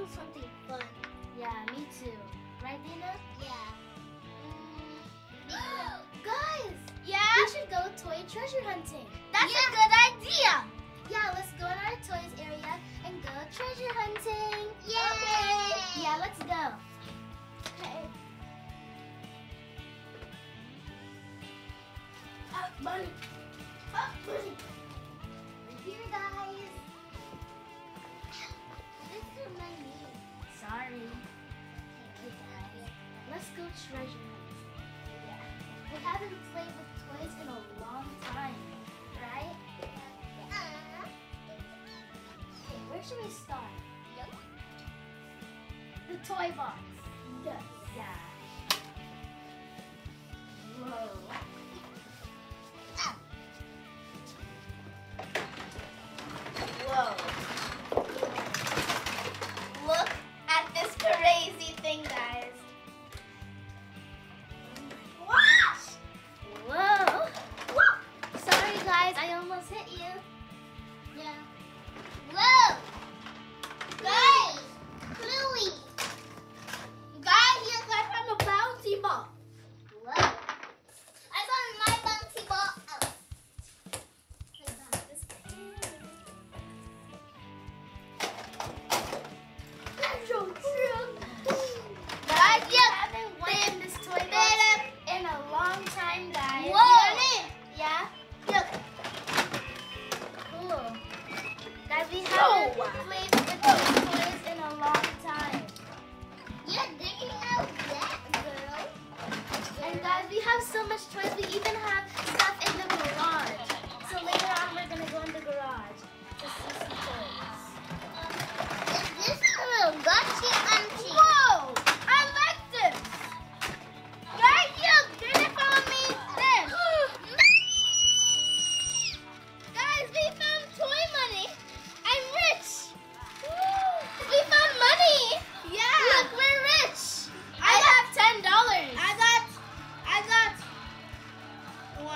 do something fun. Yeah, me too. Right, Dina? Yeah. Mm. Guys, Yeah? we should go toy treasure hunting. That's a good idea. Yeah, let's go in our toys area and go treasure hunting. Yay! Okay. Yeah, let's go. Okay. Oh, bunny. Oh, bunny. We're here, guys. My name. Sorry. Okay, guys. Let's go treasure hunting. Yeah. We haven't played with toys in a long time, right? Uh, Okay, where should we start? Yep. The toy box. Yes. Yeah. Whoa.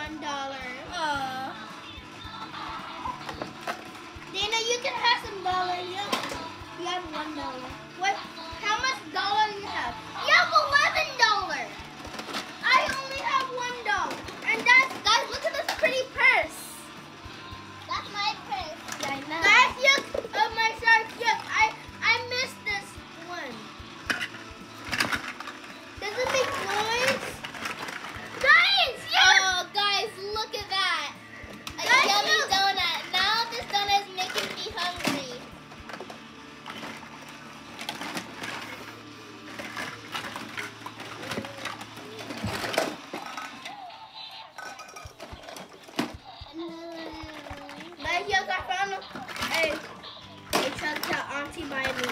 One dollar. Dana, you can have some dollar. You, you have one dollar. What? How much dollar you have? A truck that Auntie buy me.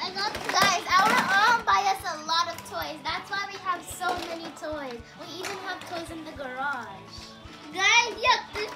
I love guys. Our mom buy us a lot of toys. That's why we have so many toys. We even have toys in the garage. Guys, look, this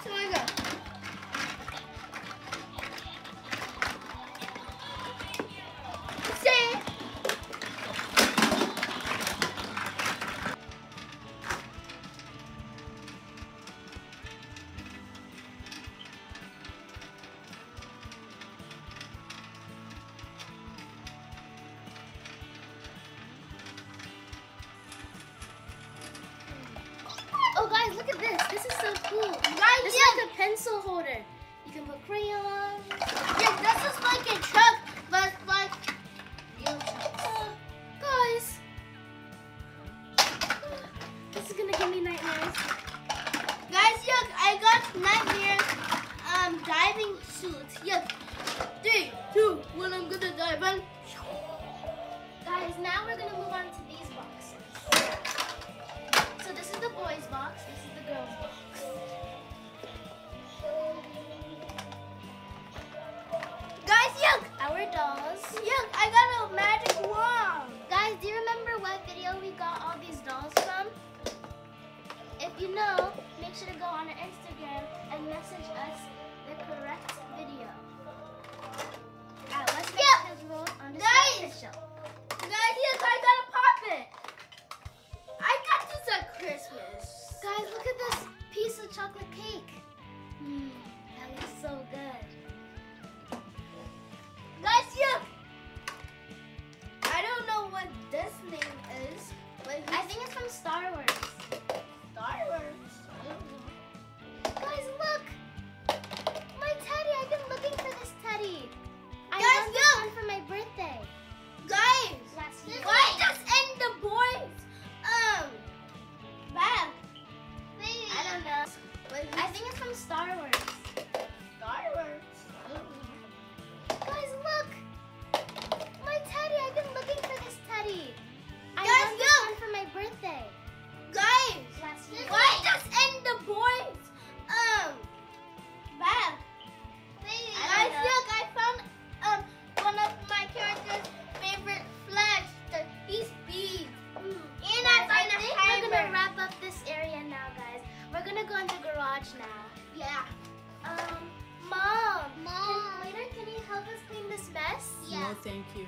Dolls. look, I got a magic wand. Guys, do you remember what video we got all these dolls from? If you know, make sure to go on our Instagram and message us No, thank you.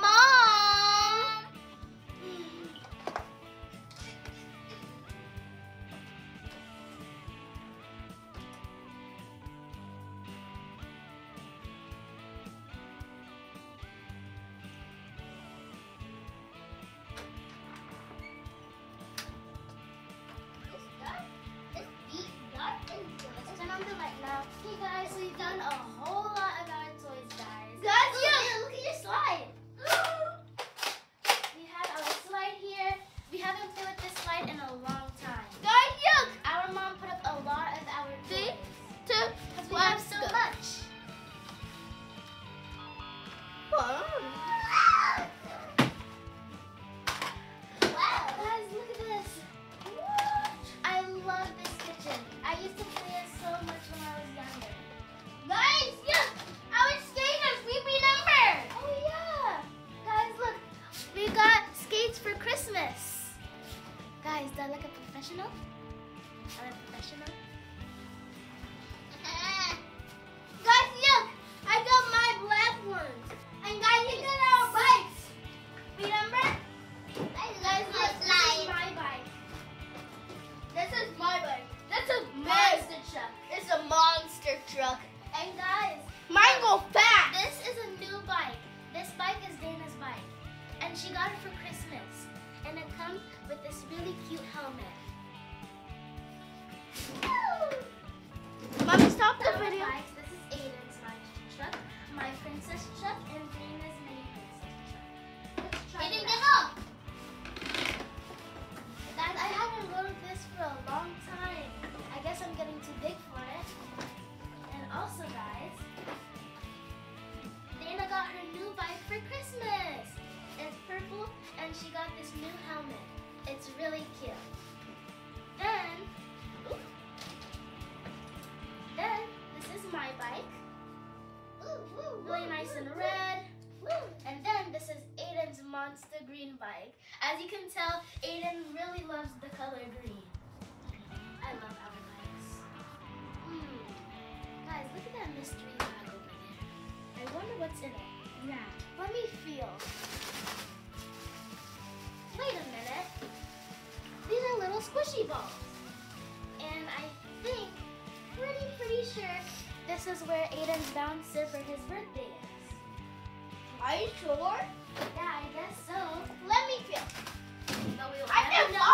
Mom! Let's turn on the light now. Hey guys, we've done a It's really cute. Then, then this is my bike. Really nice and red. And then this is Aiden's monster green bike. As you can tell, Aiden really loves the color green. I love our bikes. Hmm. Guys, look at that mystery bag over there. I wonder what's in it. Yeah. Let me feel. Wait a minute. Little squishy balls. And I think, pretty, pretty sure this is where Aiden's bouncer for his birthday is. Are you sure? Yeah, I guess so. Let me feel. But we will I never feel know.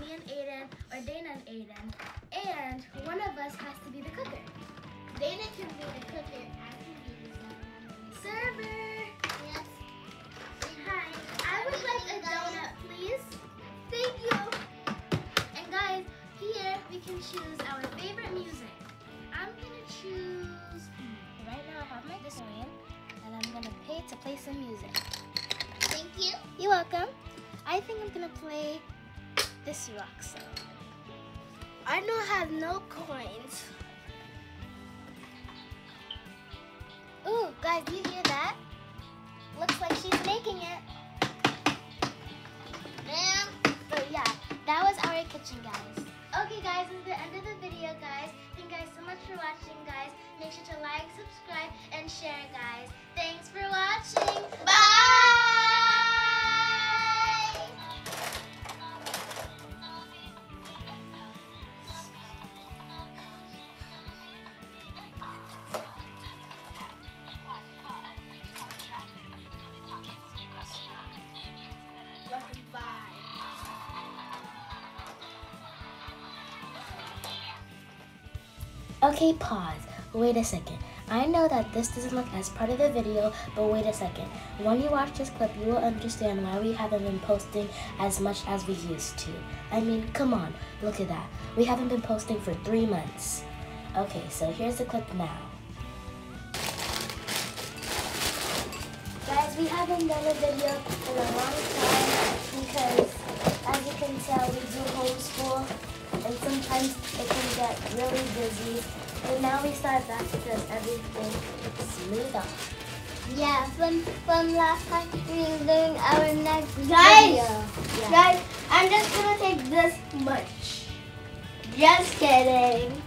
Me and Aiden, or Dana and Aiden. And one of us has to be the cooker. Dana can be the cooker. I can be the server. Yes. Hi, I would like a donut, please. Thank you. And guys, here we can choose our favorite music. I'm gonna choose. Right now I have my DeLorean, and I'm gonna pay to play some music. Thank you. You're welcome. I think I'm gonna play this rock song. I don't have no coins. Ooh, guys, you hear that? Looks like she's making it. Ma'am. So yeah, that was our kitchen, guys. Okay, guys, this is the end of the video, guys. Thank you guys so much for watching, guys. Make sure to like, subscribe, and share, guys. Thanks for watching. Bye. Okay, pause. Wait a second. I know that this doesn't look as part of the video, but wait a second. When you watch this clip, you will understand why we haven't been posting as much as we used to. I mean, come on, look at that. We haven't been posting for three months. Okay, so here's the clip now. We haven't done a video in a long time because, as you can tell, we do homeschool and sometimes it can get really busy. But now we start back because everything is smooth off. Yeah, from from last time we were doing our next Guys! video. Yeah. Guys, I'm just gonna take this much. Just kidding.